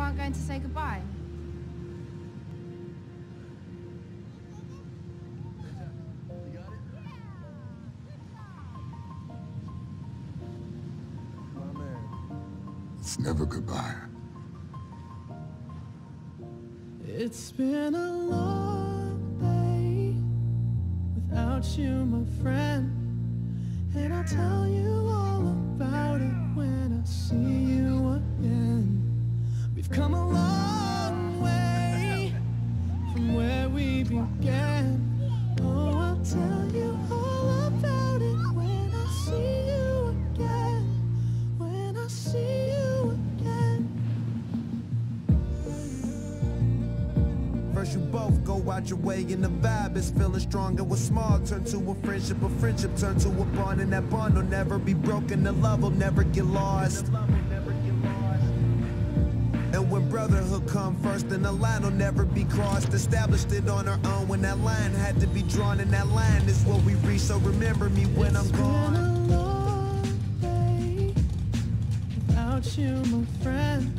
aren't going to say goodbye? It's never goodbye. It's been a long day without you, my friend. And I'll tell you Come a long way from where we began. Oh, I'll tell you all about it when I see you again. When I see you again. First you both go out your way and the vibe is feeling stronger. What's small turn to a friendship, a friendship turn to a bond, and that bond will never be broken. The love will never get lost. And brotherhood come first, then the line will never be crossed. Established it on our own when that line had to be drawn, and that line is what we reach. So remember me when I'm It's been gone. a long day without you, my friend.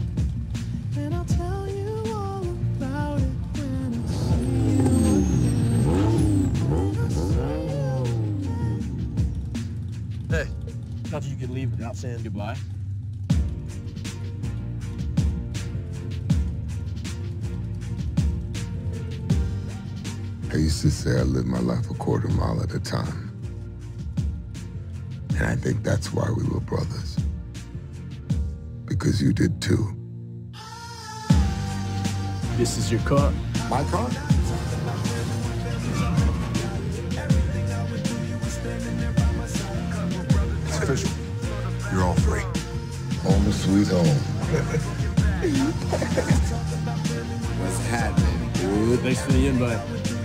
And I'll tell you all about it when I see you again. When I see you again. Hey, thought you could leave without saying goodbye. I used to say I lived my life a quarter mile at a time. And I think that's why we were brothers. Because you did too. This is your car. My car? It's official. You're all free. Home sweet home. What's happening, dude? Thanks for the invite.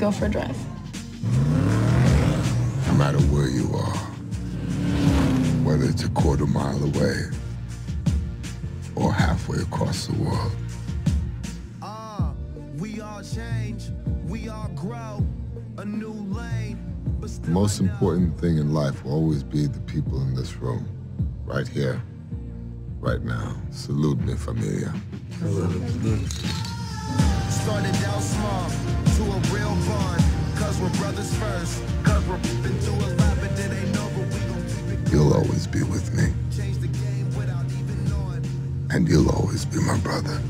Go for a drive. No matter where you are, whether it's a quarter mile away or halfway across the world, Uh, we all change, we all grow, a new lane. The most important thing in life will always be the people in this room. Right here, right now. Salute me, familia. Started out small You'll always be with me, change the game without even knowing. and you'll always be my brother.